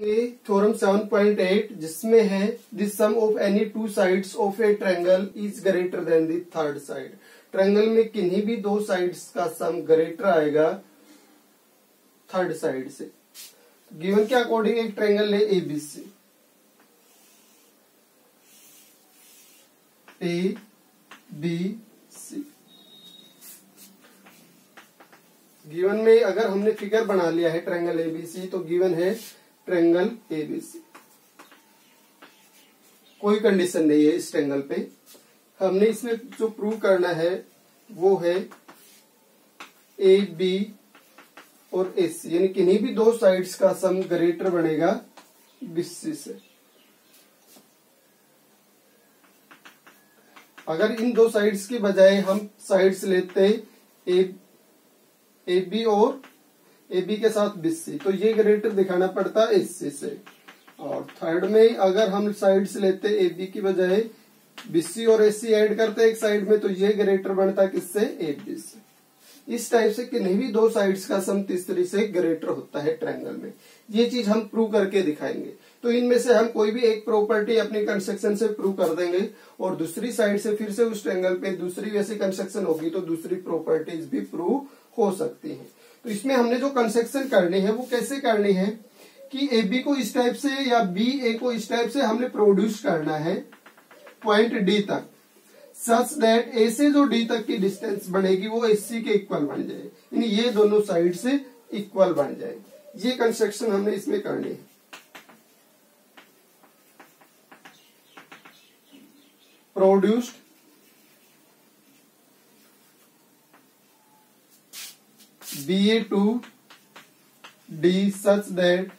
Theorem 7.8 जिसमें है this sum of any two sides of a triangle is greater than the third side triangle में किन्हीं भी दो साइड्स का सम ग्रेटर आएगा थर्ड साइड से। गिवन के अकॉर्डिंग एक ट्रायंगल ले ABC A B C given में अगर हमने फिगर बना लिया है ट्रायंगल एबीसी तो गिवन है ट्रेंगल एबीसी कोई कंडीशन नहीं है इस ट्रेंगल पे। हमने इसमें जो प्रूव करना है, वो है ए बी और ए सी यानी किन्हीं भी दो साइड्स का सम ग्रेटर बनेगा बीसी से। अगर इन दो साइड्स के बजाय हम साइड्स लेते ए ए बी और ए बी के साथ बीसी तो ये ग्रेटर दिखाना पड़ता एस सी से। और थर्ड में अगर हम साइड्स लेते ए बी की बजाय बीसी और एस सी एड करते एक साइड में तो ये ग्रेटर बनता किससे? ए बी से। इस टाइप से किन्हीं भी दो साइड्स का सम तीसरी से ग्रेटर होता है ट्रायंगल में। ये चीज़ हम प्रूव करके दिखाएँगे। तो इनमें से हम कोई भी एक प्रॉपर्टी अपनी कंस्ट्रक्शन से प्रूव कर देंगे और दूसरी साइड से फिर से उस ट्रायंगल पे दूसरी वैसी कंस्ट्रक्शन होगी तो दूसरी प्रॉपर्टीज़ भी प्रूव हो सकती है। तो इसमें हमने जो कंस्ट्रक्शन करने है, वो कैसे करनी है कि ए बी को इस टाइप से या बी ए को इस टाइप से हमने प्रोड्यूस करना है पॉइंट डी तक सच दैट ए से जो डी तक की डिस्टेंस बनेगी वो एस सी के इक्वल बन जाए। यानी ये दोनों साइड से इक्वल बन जाए। ये कंस्ट्रक्शन हमने इसमें करनी है। Produced B to D such that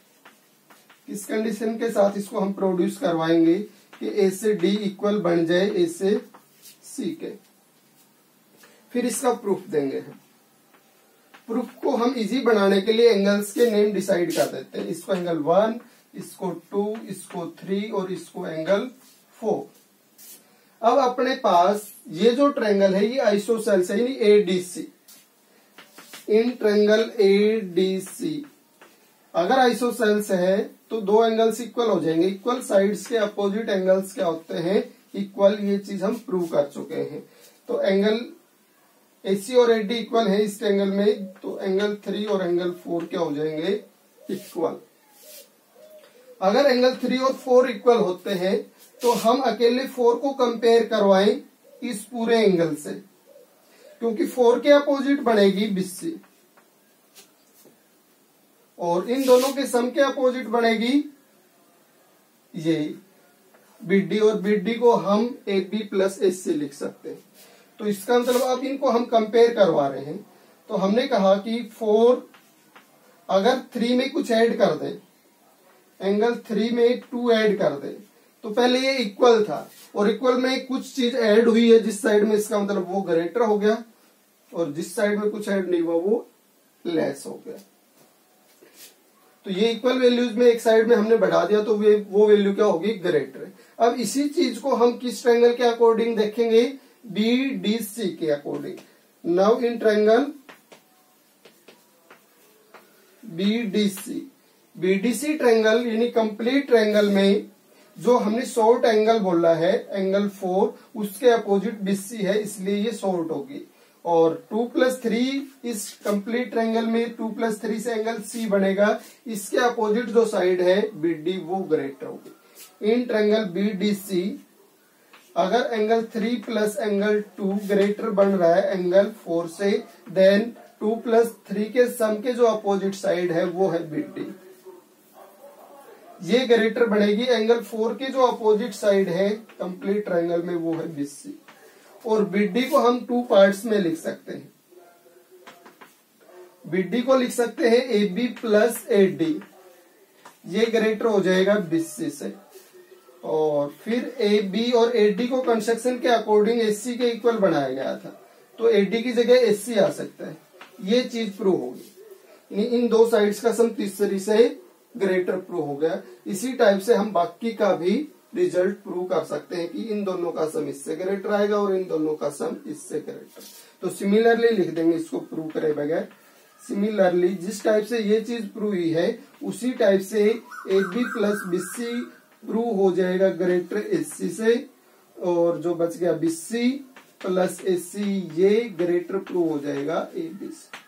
किस कंडीशन के साथ इसको हम प्रोड्यूस करवाएँगे कि ए से डी इक्वल बन जाए ए से सी के। फिर इसका प्रूफ देंगे हम। प्रूफ को हम इजी बनाने के लिए एंगल्स के नेम डिसाइड कर देते हैं। इसको एंगल वन इसको टू इसको थ्री और इसको एंगल फोर अब अपने पास ये जो ट्रेंगल है, ये आइसोसेल्स है यानी A D C in triangle A D C अगर आइसोसेल्स है तो दो एंगल्स इक्वल हो जाएँगे। इक्वल साइड्स के अपोजिट एंगल्स क्या होते हैं? इक्वल ये चीज़ हम प्रूव कर चुके हैं। तो एंगल एसी और एडी इक्वल है इस एंगल में। तो एंगल थ्री और एंगल फोर क्या हो जाएँगे? इक्वल अगर एंगल थ्री और फोर इक्वल होते हैं तो हम अकेले फोर को कंपेयर करवाएँ इस पूरे एंगल से। क्योंकि फोर के अपोजिट बनेगी बिस्सी और इन दोनों के सम के अपोजिट बनेगी ये, बीडी, और बीडी को हम ए बी प्लस एस से लिख सकते हैं। तो इसका मतलब अब इनको हम कंपेयर करवा रहे हैं। तो हमने कहा कि फोर अगर थ्री में कुछ ऐड कर दे, एंगल थ्री में टू ऐड कर दे तो पहले ये इक्वल था। और इक्वल में कुछ चीज़ ऐड हुई है, जिस साइड में इसका मतलब वो ग्रेटर हो गया, और जिस साइड में कुछ ऐड नहीं हुआ, वो लेस हो गया। तो ये इक्वल वैल्यूज़ में एक साइड में हमने बढ़ा दिया तो वे वो वैल्यू क्या होगी? ग्रेटर अब इसी चीज़ को हम किस ट्रायंगल के अकॉर्डिंग देखेंगे? बी डी सी के according now in triangle B D C B D C triangle यानी कंप्लीट ट्रायंगल में जो हमने शॉर्ट एंगल बोला है एंगल फोर उसके अपोजिट बीसी है, इसलिए ये शॉर्ट होगी। और टू प्लस थ्री इस कंप्लीट ट्रायंगल में टू प्लस थ्री से एंगल सी बनेगा। इसके अपोजिट जो साइड है बी डी वो ग्रेटर होगी। In triangle B D C अगर angle three plus angle two greater बन रहा है एंगल फोर से देन टू प्लस थ्री के सम के जो अपोजिट साइड है, वो है बी डी ये ग्रेटर बनेगी एंगल फोर के जो अपोजिट साइड है कंप्लीट ट्रायंगल में वो है बीसी और बीडी को हम टू पार्ट्स में लिख सकते हैं। बीडी को लिख सकते हैं A B plus A D ये ग्रेटर हो जाएगा बीसी से। और फिर ए बी और ए डी को कंस्ट्रक्शन के अकॉर्डिंग एस सी के इक्वल बनाया गया था। तो ए डी की जगह एस सी आ सकता है। ये चीज़ प्रूव होगी। इन दो साइड्स का सम तीसरी से ग्रेटर प्रू हो गया। इसी टाइप से हम बाकी का भी रिज़ल्ट प्रूव कर सकते हैं कि इन दोनों का सम इससे ग्रेटर आएगा और इन दोनों का सम इससे ग्रेटर तो सिमिलरली लिख देंगे इसको प्रूव करे बगैर। सिमिलरली जिस टाइप से ये चीज़ प्रूव हुई है, उसी टाइप से A B plus BC prove हो जाएगा ग्रेटर एसी से। और जो बच गया बीसी प्लस एसी ये ग्रेटर प्रूव हो जाएगा ए बी से